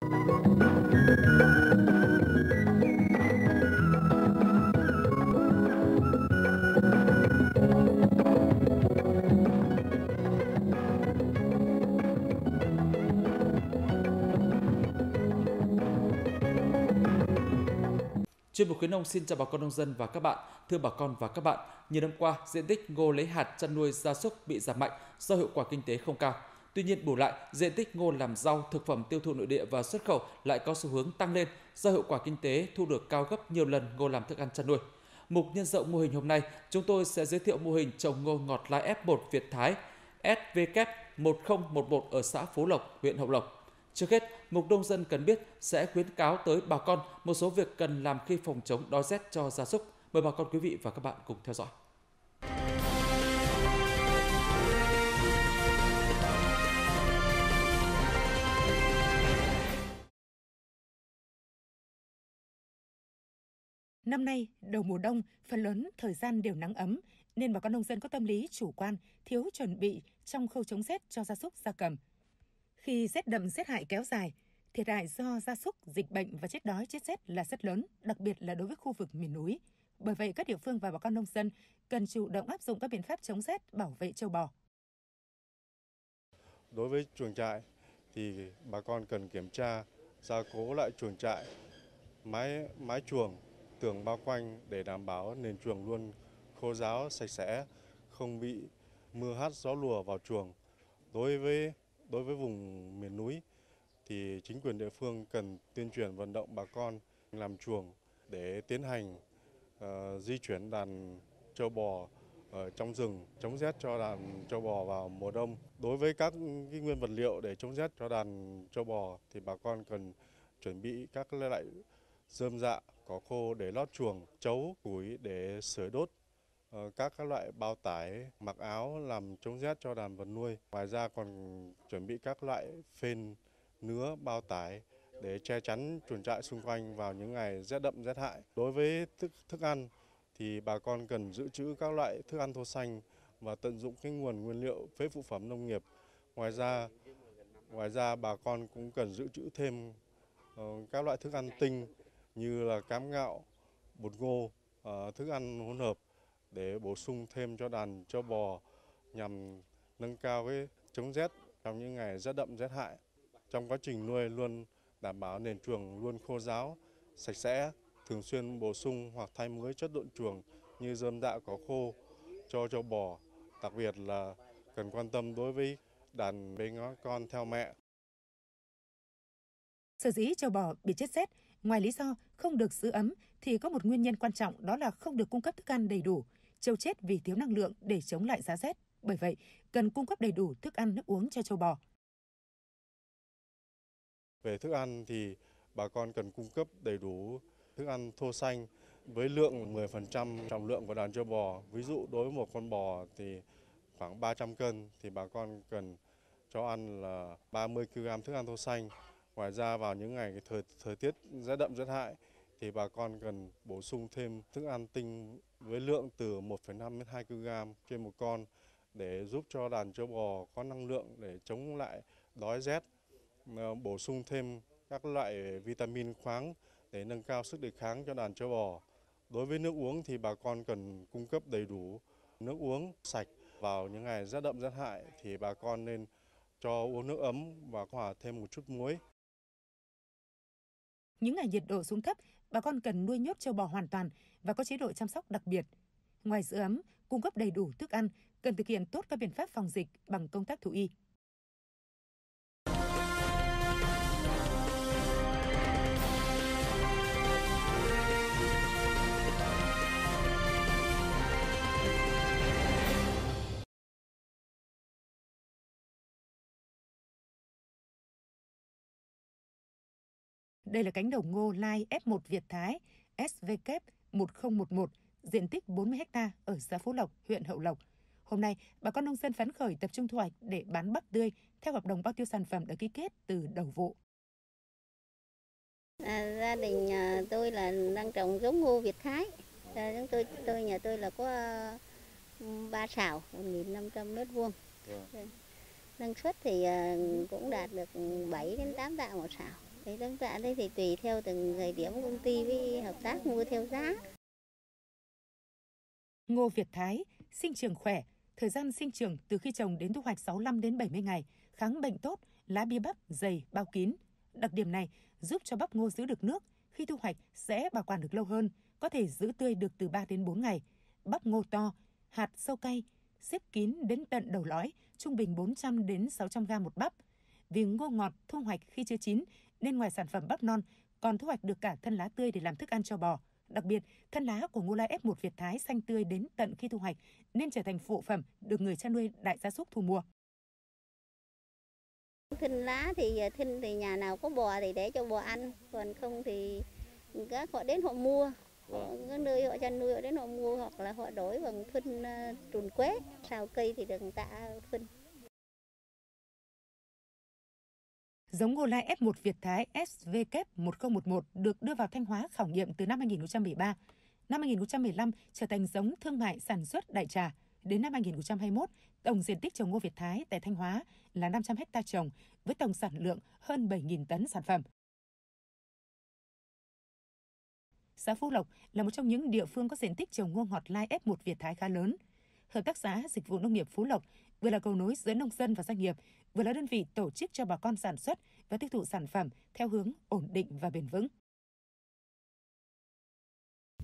Chuyên mục khuyến nông xin chào bà con nông dân và các bạn. Thưa bà con và các bạn, nhiều năm qua, diện tích ngô lấy hạt chăn nuôi gia súc bị giảm mạnh do hiệu quả kinh tế không cao. Tuy nhiên bù lại, diện tích ngô làm rau, thực phẩm tiêu thụ nội địa và xuất khẩu lại có xu hướng tăng lên do hiệu quả kinh tế thu được cao gấp nhiều lần ngô làm thức ăn chăn nuôi. Mục nhân rộng mô hình hôm nay, chúng tôi sẽ giới thiệu mô hình trồng ngô ngọt lai F1 Việt Thái SVK 1011 ở xã Phú Lộc, huyện Hậu Lộc. Trước hết, Mục Nông dân cần biết sẽ khuyến cáo tới bà con một số việc cần làm khi phòng chống đói rét cho gia súc. Mời bà con quý vị và các bạn cùng theo dõi. Năm nay, đầu mùa đông, phần lớn thời gian đều nắng ấm, nên bà con nông dân có tâm lý chủ quan, thiếu chuẩn bị trong khâu chống rét cho gia súc gia cầm. Khi rét đậm rét hại kéo dài, thiệt hại do gia súc, dịch bệnh và chết đói chết rét là rất lớn, đặc biệt là đối với khu vực miền núi. Bởi vậy, các địa phương và bà con nông dân cần chủ động áp dụng các biện pháp chống rét, bảo vệ châu bò. Đối với chuồng trại thì bà con cần kiểm tra gia cố lại chuồng trại, mái mái chuồng, tường bao quanh để đảm bảo nền chuồng luôn khô ráo, sạch sẽ, không bị mưa hát gió lùa vào chuồng. Đối với đối với vùng miền núi thì chính quyền địa phương cần tuyên truyền vận động bà con làm chuồng để tiến hành uh, di chuyển đàn châu bò ở trong rừng chống rét cho đàn châu bò vào mùa đông. Đối với các cái nguyên vật liệu để chống rét cho đàn châu bò thì bà con cần chuẩn bị các loại dơm dạ, cỏ khô để lót chuồng, chấu, củi để sửa đốt ờ, các các loại bao tải, mặc áo làm chống rét cho đàn vật nuôi. Ngoài ra còn chuẩn bị các loại phên, nứa, bao tải để che chắn chuồng trại xung quanh vào những ngày rét đậm rét hại. Đối với thức thức ăn thì bà con cần giữ trữ các loại thức ăn thô xanh và tận dụng cái nguồn nguyên liệu phế phụ phẩm nông nghiệp. Ngoài ra ngoài ra bà con cũng cần giữ trữ thêm ờ, các loại thức ăn tinh như là cám gạo, bột ngô, à, thức ăn hỗn hợp để bổ sung thêm cho đàn cho bò nhằm nâng cao cái chống rét trong những ngày rét đậm rét hại. Trong quá trình nuôi luôn đảm bảo nền chuồng luôn khô ráo, sạch sẽ, thường xuyên bổ sung hoặc thay mới chất độn chuồng như rơm dạ có khô cho cho bò. Đặc biệt là cần quan tâm đối với đàn bê ngó con theo mẹ. Sở dĩ châu bò bị chết rét, ngoài lý do không được giữ ấm thì có một nguyên nhân quan trọng đó là không được cung cấp thức ăn đầy đủ châu chết vì thiếu năng lượng để chống lại giá rét. Bởi vậy, cần cung cấp đầy đủ thức ăn nước uống cho châu bò. Về thức ăn thì bà con cần cung cấp đầy đủ thức ăn thô xanh với lượng 10% trọng lượng của đàn châu bò. Ví dụ đối với một con bò thì khoảng 300 cân thì bà con cần cho ăn là 30 kg thức ăn thô xanh. Ngoài ra vào những ngày thời thời tiết rét đậm rét hại thì bà con cần bổ sung thêm thức ăn tinh với lượng từ 1,5 đến 2 kg trên một con để giúp cho đàn châu bò có năng lượng để chống lại đói rét, bổ sung thêm các loại vitamin khoáng để nâng cao sức đề kháng cho đàn châu bò. Đối với nước uống thì bà con cần cung cấp đầy đủ nước uống sạch vào những ngày rét đậm rét hại thì bà con nên cho uống nước ấm và hòa thêm một chút muối. Những ngày nhiệt độ xuống thấp, bà con cần nuôi nhốt châu bò hoàn toàn và có chế độ chăm sóc đặc biệt. Ngoài giữ ấm, cung cấp đầy đủ thức ăn, cần thực hiện tốt các biện pháp phòng dịch bằng công tác thú y. Đây là cánh đồng ngô lai F1 Việt Thái SVK 1011, diện tích 40 ha ở xã Phú Lộc, huyện Hậu Lộc. Hôm nay, bà con nông dân phấn khởi tập trung thu hoạch để bán bắp tươi theo hợp đồng bao tiêu sản phẩm đã ký kết từ đầu vụ. À, gia đình nhà tôi là đang trồng giống ngô Việt Thái. À, chúng tôi tôi nhà tôi là có ba xào 1.500 mét vuông. Vâng. Năng suất thì à, cũng đạt được 7 đến 8 tạ một xào. Đấy giống tạ đây thì tùy theo từng thời điểm công ty với hợp tác mua theo giá. Ngô Việt Thái, sinh trưởng khỏe, thời gian sinh trưởng từ khi trồng đến thu hoạch 65 đến 70 ngày, kháng bệnh tốt, lá bia bắp dày, bao kín. Đặc điểm này giúp cho bắp ngô giữ được nước, khi thu hoạch sẽ bảo quản được lâu hơn, có thể giữ tươi được từ 3 đến 4 ngày. Bắp ngô to, hạt sâu cay, xếp kín đến tận đầu lõi, trung bình 400 đến 600 g một bắp. Vì ngô ngọt thu hoạch khi chưa chín nên ngoài sản phẩm bắp non còn thu hoạch được cả thân lá tươi để làm thức ăn cho bò. Đặc biệt, thân lá của ngô lai F1 Việt Thái xanh tươi đến tận khi thu hoạch nên trở thành phụ phẩm được người chăn nuôi đại gia súc thu mua. Thinh lá thì à, thinh thì nhà nào có bò thì để cho bò ăn, còn không thì các họ đến họ mua. Họ, nơi họ chăn nuôi họ đến họ mua hoặc là họ đổi bằng phân à, trùn quế, xào cây thì đừng tạ phân. Giống ngô lai F1 Việt Thái SVK1011 được đưa vào Thanh Hóa khảo nghiệm từ năm 2013. Năm 2015 trở thành giống thương mại sản xuất đại trà. Đến năm 2021, tổng diện tích trồng ngô Việt Thái tại Thanh Hóa là 500 ha trồng với tổng sản lượng hơn 7.000 tấn sản phẩm. Xã Phú Lộc là một trong những địa phương có diện tích trồng ngô ngọt lai F1 Việt Thái khá lớn. Hợp tác xã Dịch vụ Nông nghiệp Phú Lộc vừa là cầu nối giữa nông dân và doanh nghiệp, vừa là đơn vị tổ chức cho bà con sản xuất và tiêu thụ sản phẩm theo hướng ổn định và bền vững.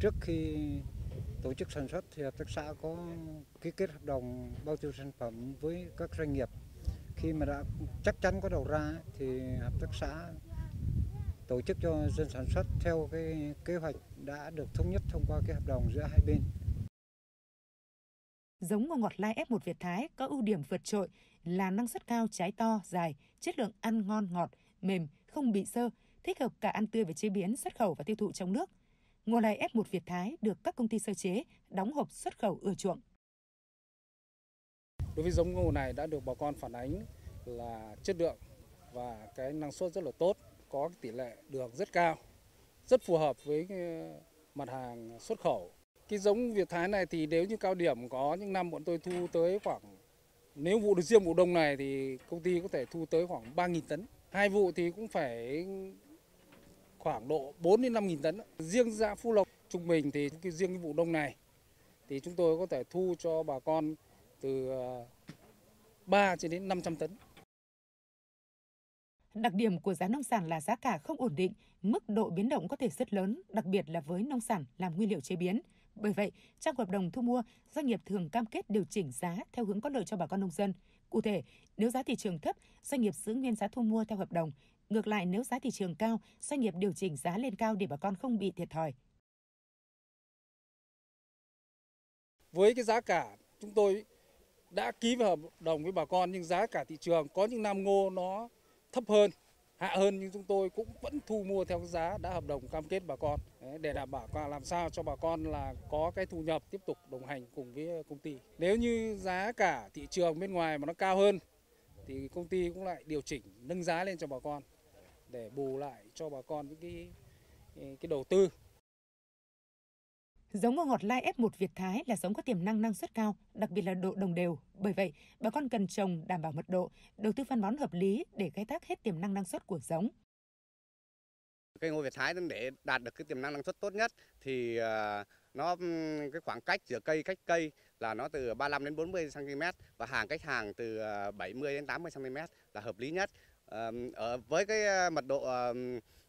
Trước khi tổ chức sản xuất thì hợp tác xã có ký kết hợp đồng bao tiêu sản phẩm với các doanh nghiệp. Khi mà đã chắc chắn có đầu ra thì hợp tác xã tổ chức cho dân sản xuất theo cái kế hoạch đã được thống nhất thông qua cái hợp đồng giữa hai bên. Giống ngô ngọt lai F1 Việt Thái có ưu điểm vượt trội là năng suất cao, trái to, dài, chất lượng ăn ngon ngọt, mềm, không bị sơ, thích hợp cả ăn tươi và chế biến, xuất khẩu và tiêu thụ trong nước. Ngô lai F1 Việt Thái được các công ty sơ chế, đóng hộp xuất khẩu ưa chuộng. Đối với giống ngô này đã được bà con phản ánh là chất lượng và cái năng suất rất là tốt, có tỷ lệ đường rất cao, rất phù hợp với ờ, mặt hàng xuất khẩu cái giống Việt Thái này thì nếu như cao điểm có những năm bọn tôi thu tới khoảng nếu vụ được riêng vụ đông này thì công ty có thể thu tới khoảng 3.000 tấn. Hai vụ thì cũng phải khoảng độ 4 đến 5.000 tấn. Riêng dạ Phú Lộc trung bình thì cái riêng cái vụ đông này thì chúng tôi có thể thu cho bà con từ ờ, 3 cho đến 500 tấn. Đặc điểm của giá nông sản là giá cả không ổn định, mức độ biến động có thể rất lớn, đặc biệt là với nông sản làm nguyên liệu chế biến. Bởi vậy, trong hợp đồng thu mua, doanh nghiệp thường cam kết điều chỉnh giá theo hướng có lợi cho bà con nông dân. Cụ thể, nếu giá thị trường thấp, doanh nghiệp giữ nguyên giá thu mua theo hợp đồng. Ngược lại, nếu giá thị trường cao, doanh nghiệp điều chỉnh giá lên cao để bà con không bị thiệt thòi. Với cái giá cả, chúng tôi đã ký vào hợp đồng với bà con nhưng giá cả thị trường có những năm ngô nó thấp hơn hạ hơn nhưng chúng tôi cũng vẫn thu mua theo giá đã hợp đồng cam kết bà con để đảm bảo làm sao cho bà con là có cái thu nhập tiếp tục đồng hành cùng với công ty. Nếu như giá cả thị trường bên ngoài mà nó cao hơn, thì công ty cũng lại điều chỉnh, nâng giá lên cho bà con để bù lại cho bà con những cái cái đầu tư Giống ngô ngọt lai F1 Việt Thái là giống có tiềm năng năng suất cao, đặc biệt là độ đồng đều. Bởi vậy, bà con cần trồng đảm bảo mật độ, đầu tư phân bón hợp lý để khai thác hết tiềm năng năng suất của giống. Cây ngô Việt Thái để đạt được cái tiềm năng năng suất tốt nhất thì à, nó cái khoảng cách giữa cây cách cây là nó từ 35 đến 40 cm và hàng cách hàng từ à, 70 đến 80 cm là hợp lý nhất. Ở với cái à, mật độ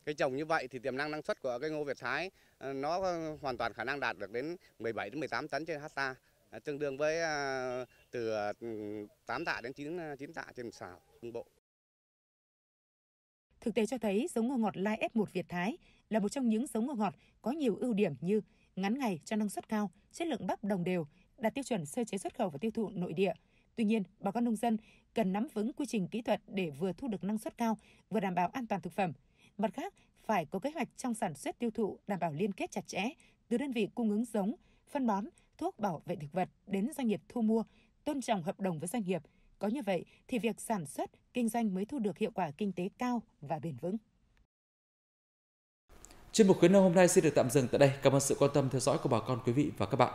cây trồng như vậy thì tiềm năng năng suất của cây ngô Việt Thái ờ, nó ờ, hoàn toàn khả năng đạt được đến 17 đến 18 tấn trên hecta, ờ, tương đương với từ 8 tạ đến 9 9 tạ trên xào trung bộ. Thực tế cho thấy giống ngô ngọt lai F1 Việt Thái là một trong những giống ngô ngọt có nhiều ưu điểm như ngắn ngày cho năng suất cao, chất lượng bắp đồng đều, đạt tiêu chuẩn sơ chế xuất khẩu và tiêu thụ nội địa. Tuy nhiên, bà con nông dân cần nắm vững quy trình kỹ thuật để vừa thu được năng suất cao, vừa đảm bảo an toàn thực phẩm. Mặt khác, phải có kế hoạch trong sản xuất tiêu thụ đảm bảo liên kết chặt chẽ từ đơn vị cung ứng giống, phân bón, thuốc bảo vệ thực vật đến doanh nghiệp thu mua, tôn trọng hợp đồng với doanh nghiệp. Có như vậy thì việc sản xuất, kinh doanh mới thu được hiệu quả kinh tế cao và bền vững. Chuyên mục khuyến nông hôm nay xin được tạm dừng tại đây. Cảm ơn sự quan tâm theo dõi của bà con quý vị và các bạn.